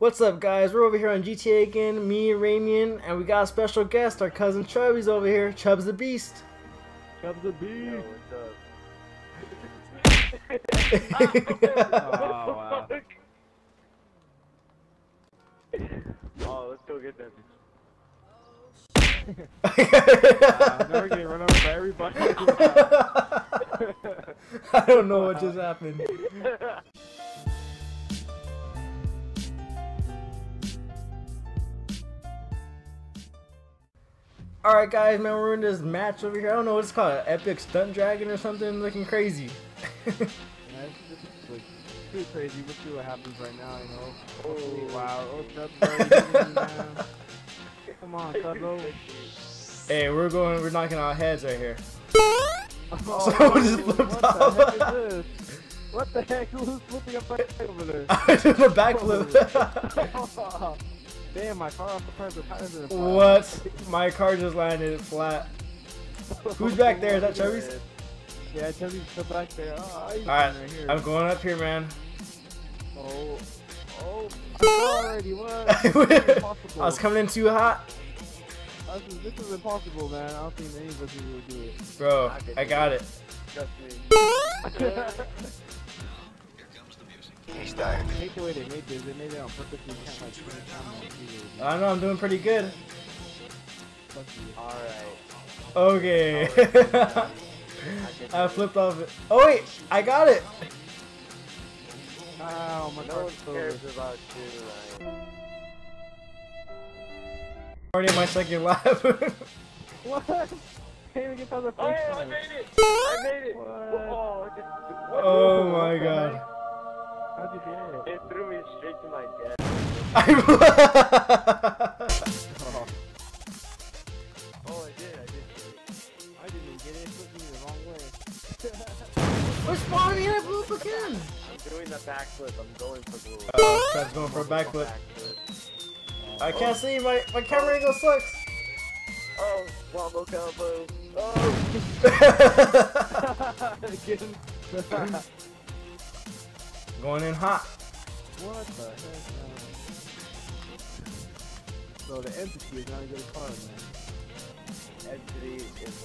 What's up, guys? We're over here on GTA again, me, Ramien, and we got a special guest, our cousin Chubby's over here, Chubbs the Beast. Chubbs the Beast. Yo, oh, wow. oh, let's go get them. Uh, never getting run over by everybody. I don't know what just happened. Alright guys, man, we're in this match over here. I don't know what it's called, Epic Stunt Dragon or something, looking crazy. Yeah, like pretty crazy. We'll see what happens right now, you know. Oh, wow. Oh, Chubbs already hitting me, man. Come on, Chubbs. hey, we're going, we're knocking our heads right here. Oh, Someone just flipped what off. the heck is this? What the heck? Who's flipping up right over there? I did a backflip. Damn, my car off the car. The tires what? My car just landed flat. Who's back there? Is that Chubby's? Yeah, Chubby's still back there. Oh, Alright, right. I'm going up here, man. Oh, oh, I already. What? This is impossible. I was coming in too hot. This is, this is impossible, man. I don't think any of us will do it. Bro, I got it. Trust me. He's dying. I hate the way they made this. They made it on purpose. You can't like turn the camera on TV. I know I'm doing pretty good. Fuck you. Alright. Okay. I I flipped off it. Oh wait, I got it. Ow, my No one cares about you, Ryan. Already on my second lap. What? Can't even get past the first Oh, I made it! I made it! What? Oh, I oh my the god. How'd you do it? It threw me straight to my death. Oh, Oh, I did, I did. I didn't even get it. It took me the wrong way. We're spawning in a loop again. I'm doing the backflip. I'm going for glue. Oh, Trev's going for a backflip. I can't see my my camera angle sucks. Oh, wombo combo. Oh! Again. Going in hot. what the heck, man? So the entity is not a good car, man. Entity is.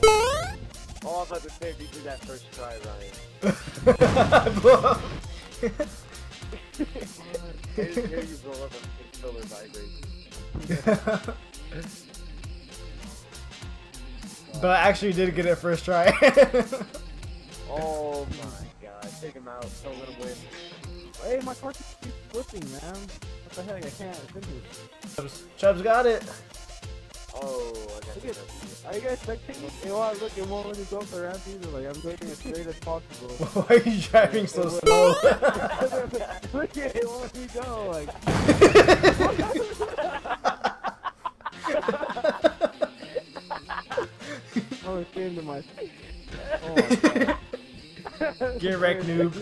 Oh, I'm about to say, you did that first try, Ryan. I just hear you blow up and controller vibrate. but I actually did get it first try. Oh my god, take him out, don't let him win. Hey, my car keeps flipping, man. What the heck? I can't finish. Chubbs, Chubbs got it. Oh, I got Look the at- W. Are you guys spectating? Hey, well, look, it won't let me go for round either. Like, I'm going as straight as possible. Why are you driving so slow? look at it, it won't let me go. Like, oh, it came to my. Oh, my God. Get wrecked, noob.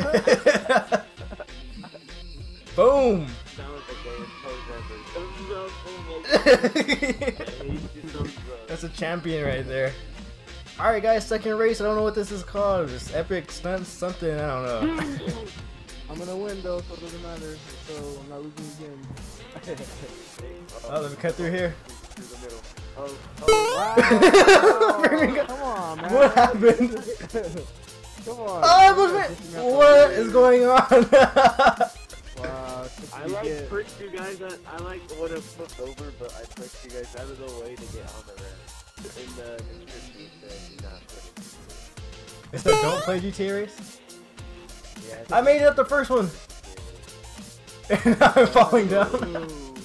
Boom. That was the gayest pose ever. Thumbs up, That's a champion right there. Alright guys, second race. I don't know what this is called. This epic stunt something. I don't know. I'm gonna win though, so it doesn't matter. So I'm not losing again. Oh, let me cut through here. The middle. Oh, wow! Come on, man. What happened? Come oh, on. Oh, I was What is going on? Wow, I like get. tricked you guys. That I like would have flipped over, but I tricked you guys out of the way to get on the ramp. In the description it said do not put it. it don't play GTA race. Yeah, I made it up the first one. And I'm falling down. Ooh.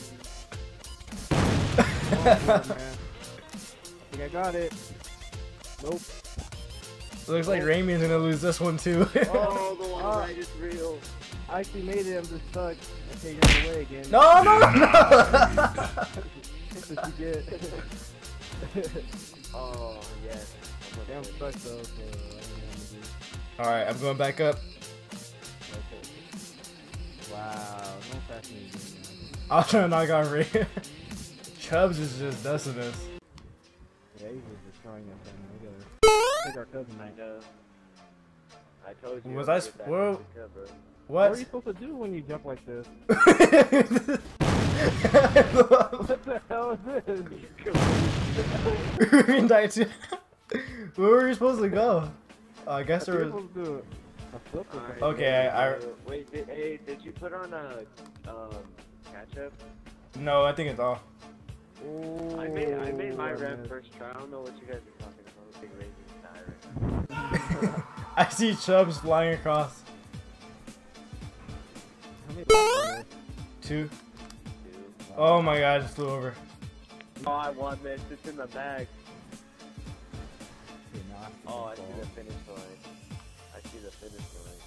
Oh, man. I think I got it. Nope. Looks like Ramien's gonna lose this one too. Oh, the one right is real. I actually made it. I'm just stuck. Okay, you're in the way again. no, no, no. That's what you get. Oh yes. I'm Okay, I'm gonna stuck though, so I don't know what to do. Alright, I'm going back up. Okay. Wow, no fashion again, I'll try to knock out Ray. Chubbs is just dusting us. Yeah, he's just destroying us, man. We gotta take our cousin I know. I told you. Was I get sp- that well- music cover. What are you supposed to do when you jump like this? What the hell is this? Green died too. Where were you supposed to go? Oh, I guess there was. supposed to do a flip or Alright, something. Okay, I- uh, Wait, did, hey, did you put on a um ketchup? No, I think it's off. I made I made my Ooh, rep first try. I don't know what you guys are talking about. Big raging tire. I see Chubbs flying across. How many blocks are there? Two. Oh my god, I just flew over. Oh, I won this. It's in the bag. Okay, now I have to Oh, I fall. see the finish line. I see the finish line.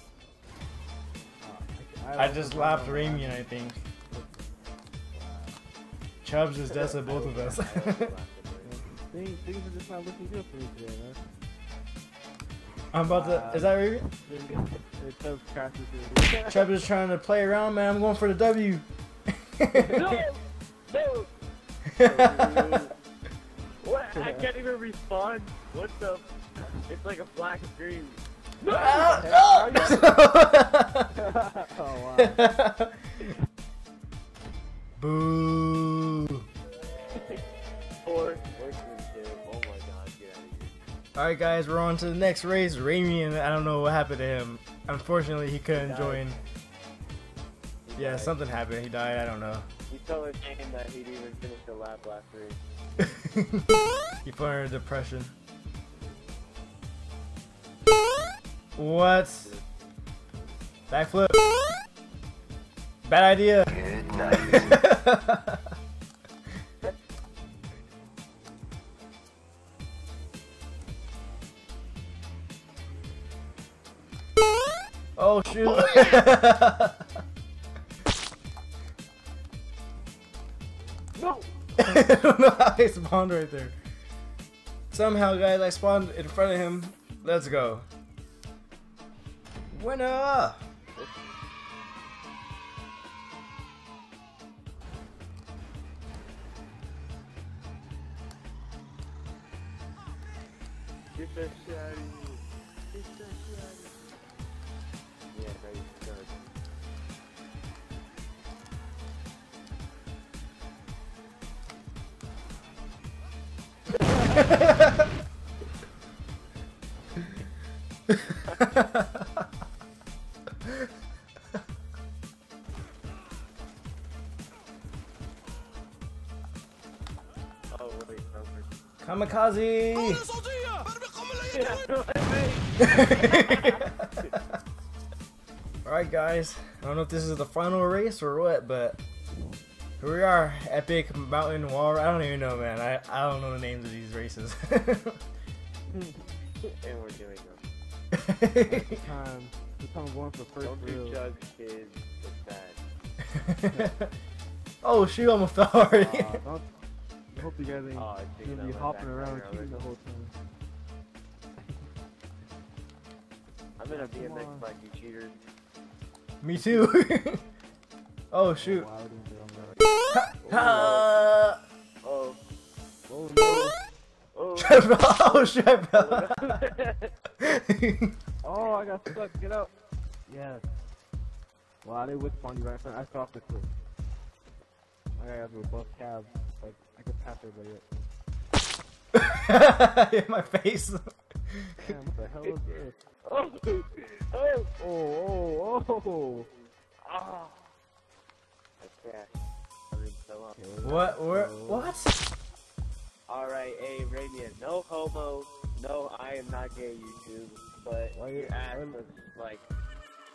Oh, I just lapped Ramien, I think. Chubbs is dead to both of us. I also laughed at it. Things, things are just not looking good for you today, man. I'm about to. Is that Ramien? It does crashes here. Is trying to play around, man. I'm going for the W. No! No! What? I can't even respond. What the? It's like a black screen. Ah, oh, wow. Boo. Alright, guys, we're on to the next race. Ramien, I don't know what happened to him. Unfortunately, he couldn't died. join. He Yeah, died. something happened. He died. I don't know. He told us saying that he'd even finished the lap last race. he put her in depression. What? Backflip. Bad idea. Good night. No! I don't know how I spawned right there. Somehow, guys, I spawned in front of him. Let's go. Winner! Kamikaze! Alright, guys. I don't know if this is the final race or what, but here we are. Epic Mountain Wall. I don't even know, man. I, I don't know the names of these races. and we're doing them. Time. This time I'm going for first Don't real. do drugs, kids. It's bad. oh, shoot, almost fell already. Aw, don't, I hope you guys ain't Oh, gonna be hopping around back cheating the whole time. I'm gonna Come BMX on. like you cheaters. Me too. oh, shoot. Oh, wow, I didn't get on that. Ha! Oh, Oh no. oh. oh, shit. I. Oh, I got stuck. Get out. Yes. Wow, they would spawn you right in front. I saw off the cliff. I gotta do both cabs. Like, I could pass everybody up. In my face. Damn, what the hell is this? oh, oh, Oh, oh, oh. ah. I crashed. What? Where? What? Alright, hey, Radiant, no homo, no, I am not gay, YouTube, but Why your you- ass why- looks like,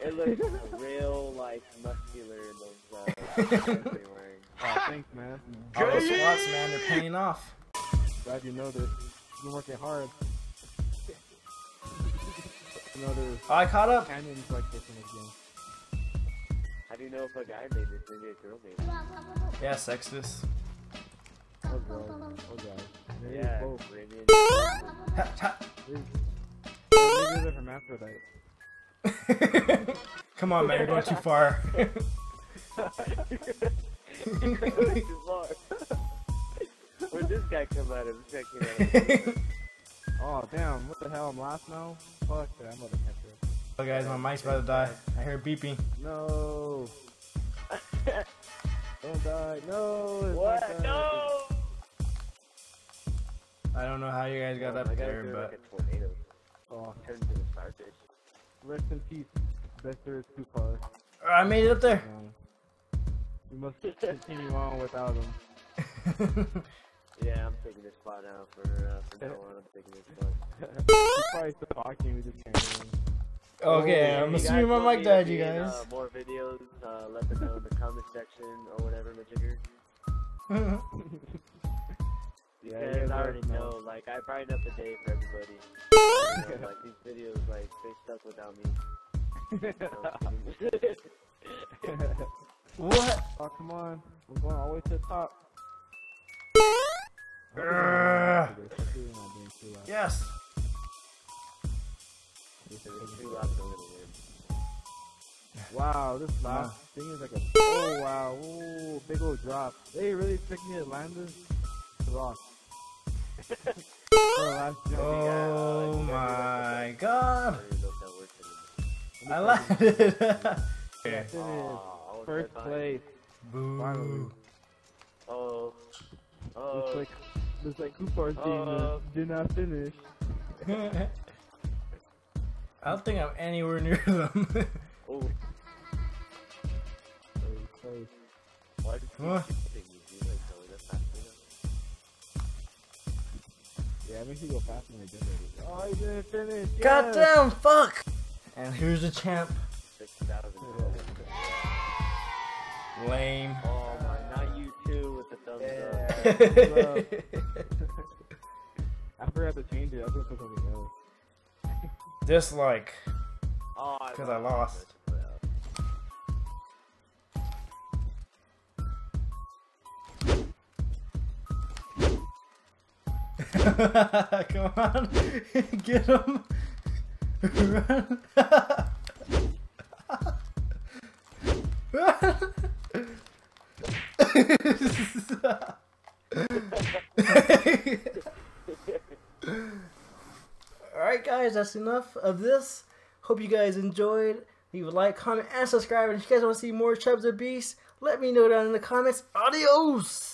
it looks real, like, muscular in those, uh, clothes you're wearing. Oh, thanks, man. All those squats, man, they're paying off. Glad you know this. You've been working hard. you know there's Oh, I caught up. canyons like this in this game. How do you know if a guy made this, maybe a girl made it? Yeah, Sextus. Oh, girl. Oh, guys. Oh, maybe Yeah, both. Radiant. Ha, ha. Maybe maybe they're from Aphrodite. Come on, man, you're going too far. Too far. Where'd this guy come out of? This guy came out of Oh, damn. What the hell? I'm last now? Fuck that. I'm about to catch Oh guys, my mic's about to die. I hear beeping. No. Don't die. No. it's What? not. No! I don't know how you guys got Oh, up my there, but like a tornado. Oh, Turned into a starfish. rest in peace. Bester is too far. I made it up there. Um, we must continue on without him. Yeah, I'm taking this spot now. For uh, for now on, I'm taking this spot. He's probably still talking. We just can't hear him. Okay, Oh, I'm assuming my mic died, you guys. Uh, more videos. Uh, let them know in the comment section or whatever, Majigger. Yeah, Because you guys I already let know, like, I brighten up the day for everybody. You know, like, these videos, like, they stuck without me. No, I'm kidding. what? oh, come on. We're going all the way to the top. Urgh. Hopefully we're not being too loud. Yes. If it's too loud, I'm gonna. Wow, this last thing is like a. Oh, wow. Ooh, big old drop. They really expect me to land this? Rock. For the last. Oh my god. I don't even know if that works anymore. I landed. Yeah, okay. finish. Aw, I was First right place. Finally. Boo. Oh. Looks Oh. like, looks like Kupar's team Uh, did not finish. I don't think I'm anywhere near them. Oh. Why did you What? keep hitting me, dude? Like, no, that's not enough. Yeah, it makes you go faster than I did. Oh, he didn't finish. yes! Goddamn, fuck! And here's the champ? 6,000. Lame. Oh my, not you too with the thumbs up. I forgot to change it. I was gonna put something Dislike. Oh, 'Cause I lost. Come on. Get him. Run. Guys, that's enough of this. Hope you guys enjoyed. Leave a like, comment, and subscribe. And if you guys want to see more Chubbs of Beast, let me know down in the comments. Adios!